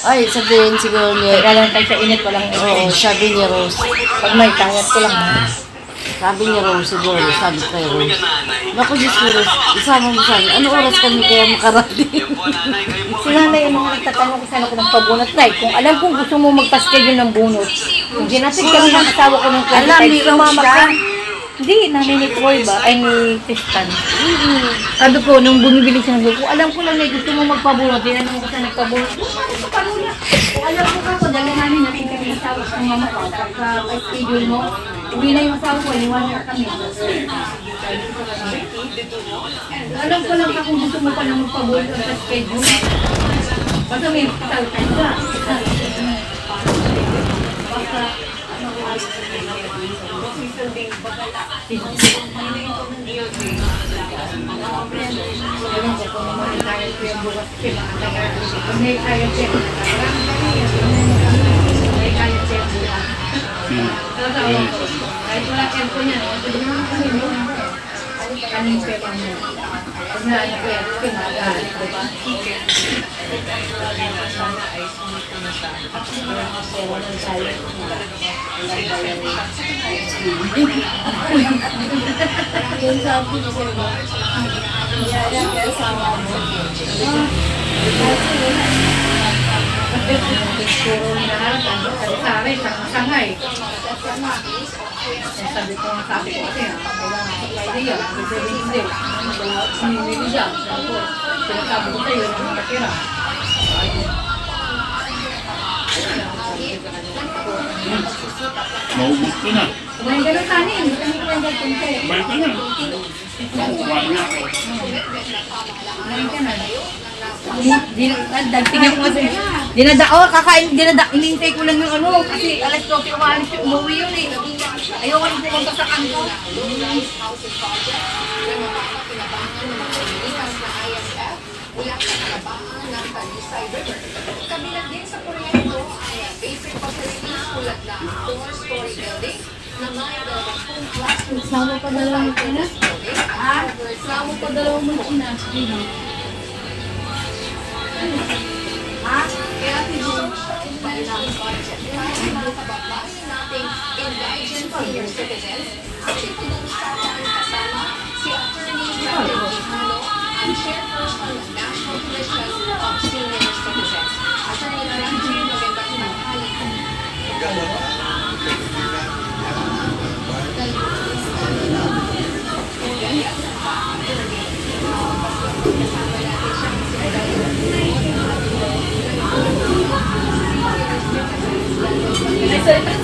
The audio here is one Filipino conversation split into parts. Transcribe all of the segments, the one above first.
Ay, sabihin siguro niya. Kaya lang tayo sa init, walang Oo, sabi ni Rose. Pag may kayat ko lang. Sabi ni Rose siguro, sabi kay Rose. Naku, Diyos ko, Rose, isama mo sa amin. Ano oras kami kaya makarating? Si nanay yung mga nagtatanong kung saan ako nagpabunot na Kung alam kong gusto mo magpa-schedule ng bunot, kung ginatid kami ng asawa ko ng 25, Alam ni Rose sumama ka. Hindi, nanay ni Troy ba? Ay, ni Tristan. Sabi ko, nung bumibili siya ng kung alam ko lang na gusto mo magpabunot, tinanong ko sa nagpabunot, magpabunot. Kung alam ko ka ko, dahil namin natin kami asawa ng mama ko, pagka schedule mo, uwi na yung asawa ko, iniwan na kami. Alam ko lang ka kung gusto mo pa na magpabunot sa schedule. Basta may talkan ka. Basta, Kahit wala tempo niya, no? anh về bằng một hôm nay về cùng cả Corona, tanto que sabe, estamos ahí. Sabi ko ka sari-sari, sangay. Sabi ko nga sabi ko kasi, kailangan sa Friday yan, kasi hindi. Sinimili siya. Sabi ko, sinasabi ko sa'yo, yung mga tira. Maubos ko na. Kumain ka ng kanin, kami ko yung gagawin sa'yo. Kumain ka na. Kumain na ako. Kumain ka na. Di, dagtingin ko kasi. Dinada, oh, kakain, dinada, inintay ko lang yung ano, kasi alas 12 umalis yung umuwi yun eh. Ayoko rin pumunta sa kanto. Kabilang din sa proyekto ay basic facilities tulad ng four-story building na may dalawang classroom Sama pa dalawang ina. Ha? Sama pa dalawang ina. Tinutulong dahil ang budget mga kababayan nating senior citizens ang ipinag-usapan center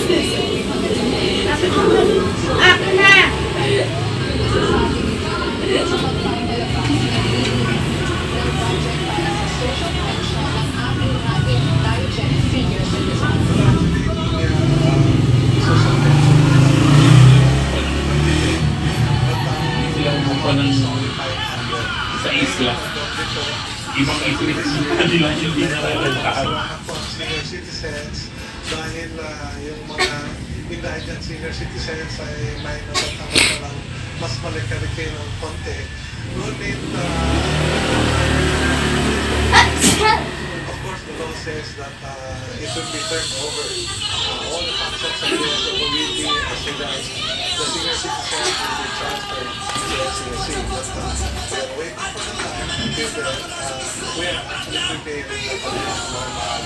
dahil ah, yung mga indigent senior citizens ay may natatawag na lang mas malaki ng konti. Ngunit, ah, says that ah, it should be turned over. Ah, all the functions of the community as regards the senior citizens will be transferred to SCSC. But ah, we are waiting for the time until then. ah, we are actually preparing the conditions ng mga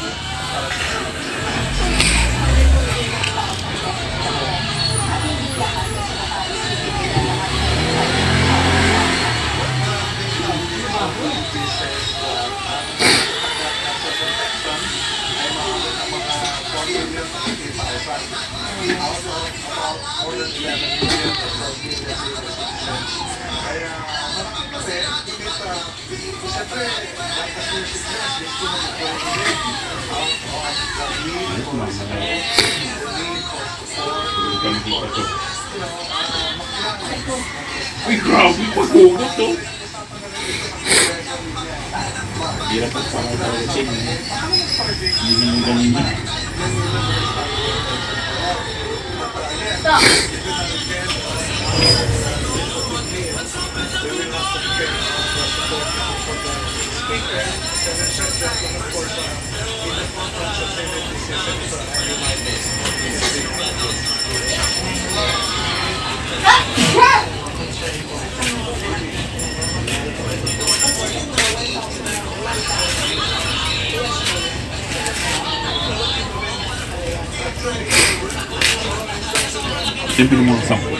Uy, grabe paghugot to. Hirap at parang kalasing. Hindi naman ganun yun. speaker, Senator that. Sempre no mansão.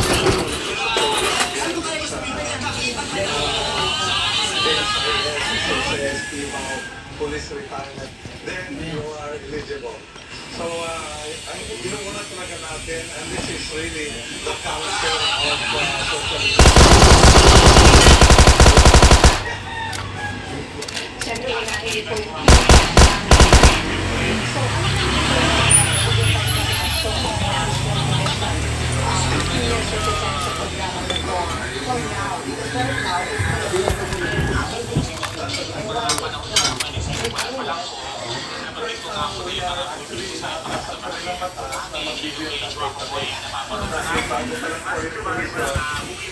mga sampo. police retirement, then you are eligible. So, uh, ang ginagawa talaga natin, and this is really the council of uh, social po So, ano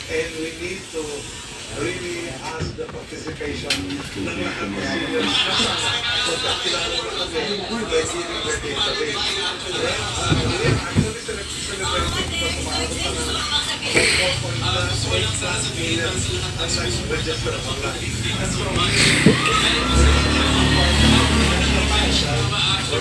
and we need to really ask the participation ng lahat ng seniors so that kilala mo kami by giving their database. Right? We are actually cele- celebrating because umaabot na ng 4.8 plus million ang online. And so, mga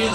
And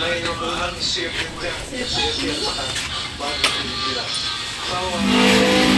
没有不安全的物件，安全的环境，安全的保障。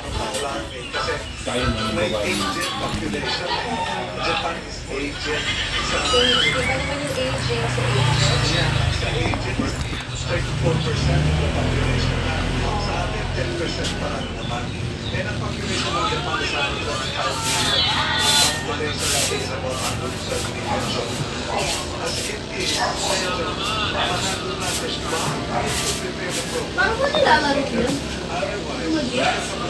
Sa So, di ba naman yung aging sa aging? sa aging, 34% of the population na. Sa atin, 10% pa lang naman. And ang population ng Japan is around 25 million. Ang population natin is about 170 million. So, as it is, medyo mahanap natin ba? Parang mo nilalaro yun? Otherwise,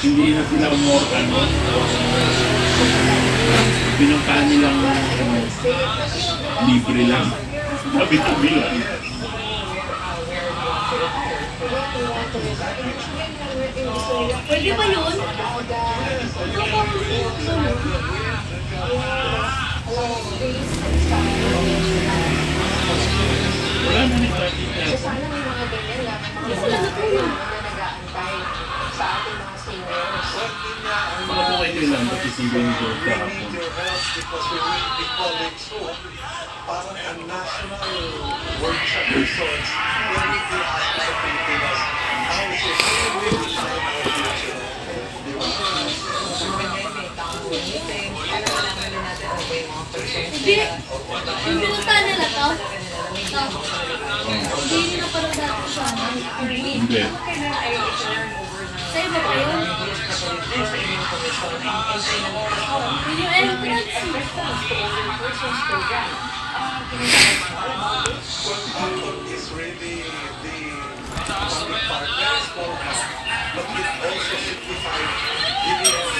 Hindi na sila more ano. Pinuntahan nilang ano, libre lang. Tabi-tabi lang. Pwede ba yun? Wala sa ating mga seniors. Baka po kayo lang, We kahapon. need your help because we will be calling soon Hindi. Yung pinunta nila to? To. Hindi nila parang dati sa ano. Hindi. Sa iba ba yun? Yun yung entrance. Is really the public partner format, but it also simplified BBM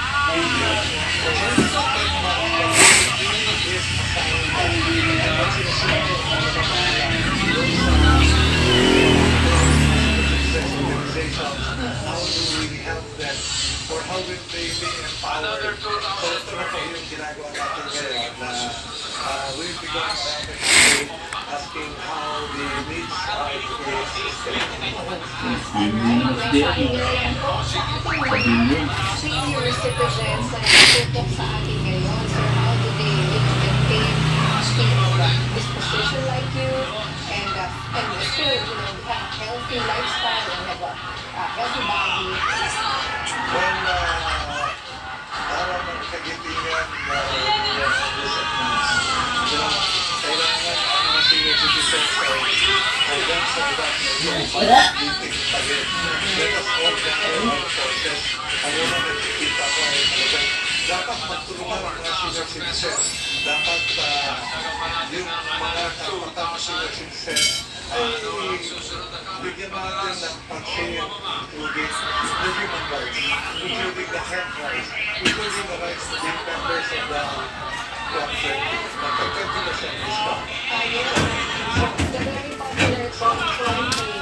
So ito na po yung ginagawa natin ngayon be going back asking how the needs mas di ako. Sabi yun. senior citizens na nakatutok sa atin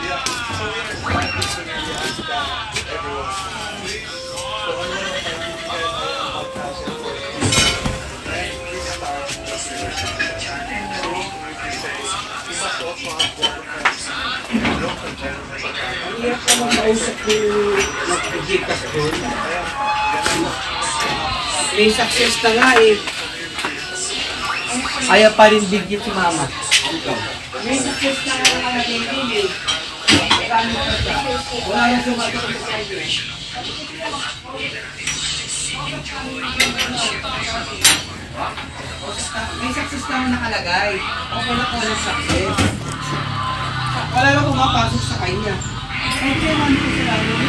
Yeah, so we understand this when you ask that everyone. May success na nga eh. Ayaw pa rin bigyan si mama. May success na nga natin din eh. Wala na sumagot sa kanya. May success na nga nakalagay. Okay na ko ng success. Wala na pumapasok sa kanya. Ay, kaya naman ko sila yun.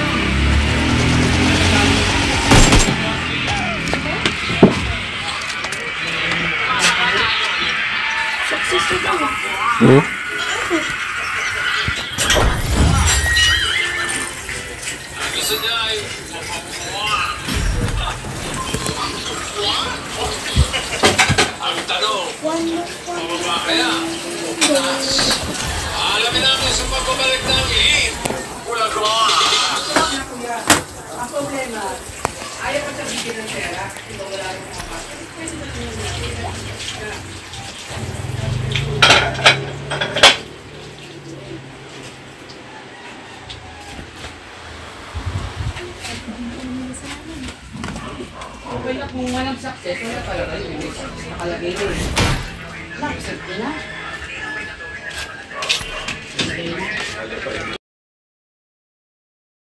Ang